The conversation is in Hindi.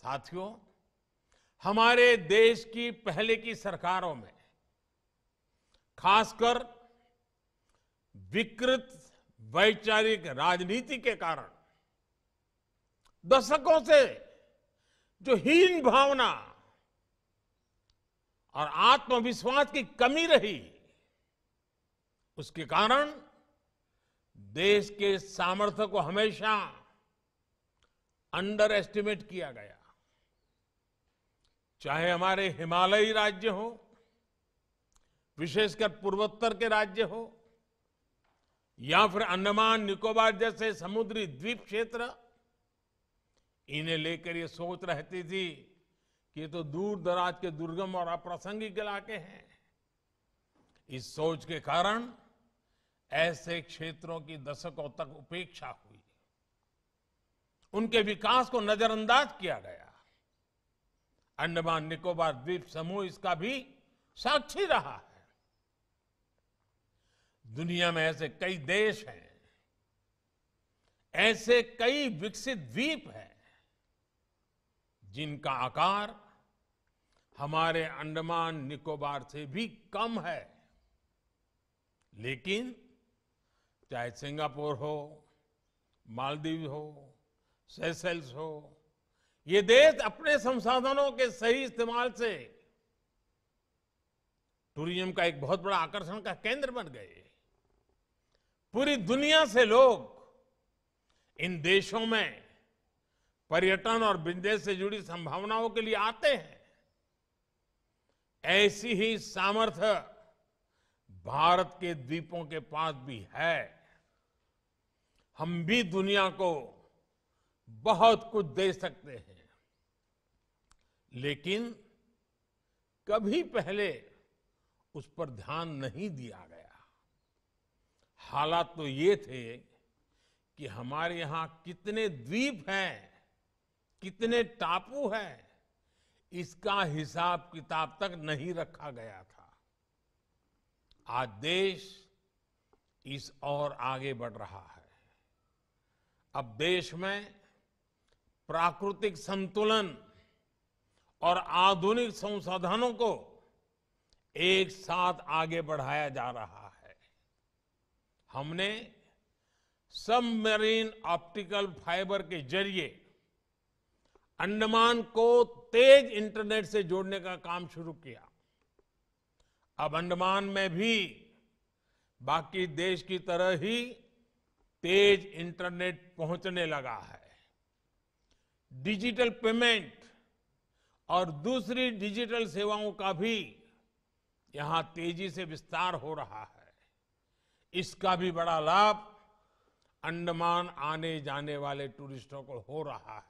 साथियों, हमारे देश की पहले की सरकारों में, खासकर विकृत वैचारिक राजनीति के कारण, दशकों से जो हीन भावना और आत्मविश्वास की कमी रही, उसके कारण देश के सामर्थ्य को हमेशा अंडर एस्टिमेट किया गया। चाहे हमारे हिमालयी राज्य हो, विशेषकर पूर्वोत्तर के राज्य हो, या फिर अंडमान, निकोबार जैसे समुद्री द्वीप क्षेत्र, इन्हें लेकर ये सोच रहती थी कि ये तो दूर दराज के दुर्गम और अप्रासंगिक इलाके हैं। इस सोच के कारण ऐसे क्षेत्रों की दशकों तक उपेक्षा हुई। उनके विकास को नजरअंदाज किया गया। अंडमान निकोबार द्वीप समूह इसका भी साक्षी रहा है। दुनिया में ऐसे कई देश हैं, ऐसे कई विकसित द्वीप हैं, जिनका आकार हमारे अंडमान निकोबार से भी कम है। लेकिन चाहे सिंगापुर हो, मालदीव हो, सेसेल्स हो ये देश अपने संसाधनों के सही इस्तेमाल से टूरिज़्म का एक बहुत बड़ा आकर्षण का केंद्र बन गए। पूरी दुनिया से लोग इन देशों में पर्यटन और बिज़नेस से जुड़ी संभावनाओं के लिए आते हैं। ऐसी ही सामर्थ्य भारत के द्वीपों के पास भी है। हम भी दुनिया को बहुत कुछ दे सकते हैं। लेकिन कभी पहले उस पर ध्यान नहीं दिया गया। हालात तो ये थे कि हमारे यहाँ कितने द्वीप हैं, कितने टापू हैं, इसका हिसाब किताब तक नहीं रखा गया था। आज देश इस और आगे बढ़ रहा है। अब देश में प्राकृतिक संतुलन और आधुनिक संसाधनों को एक साथ आगे बढ़ाया जा रहा है। हमने सबमरीन ऑप्टिकल फाइबर के ज़रिए अंडमान को तेज इंटरनेट से जोड़ने का काम शुरू किया। अब अंडमान में भी बाकी देश की तरह ही तेज इंटरनेट पहुँचने लगा है। डिजिटल पेमेंट और दूसरी डिजिटल सेवाओं का भी यहाँ तेज़ी से विस्तार हो रहा है। इसका भी बड़ा लाभ अंडमान आने जाने वाले टूरिस्टों को हो रहा है।